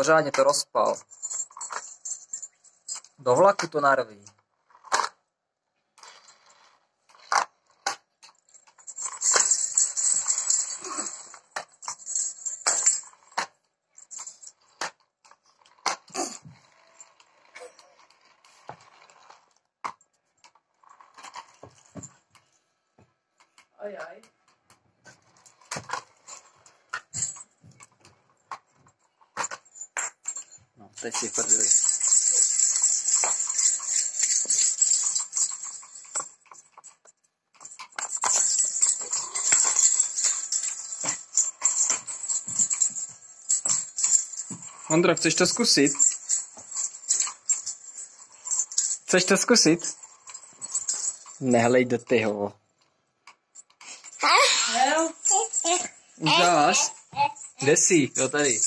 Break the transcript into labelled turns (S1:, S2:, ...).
S1: Pořádně to rozpal. Do vlaku to narví.
S2: Aj,
S1: teď si prdeli. Ondro, chceš to zkusit? Chceš to zkusit? Nehlej do tyho. Dáš? Kde jsi? Jo, tady.